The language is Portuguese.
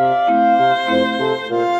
Música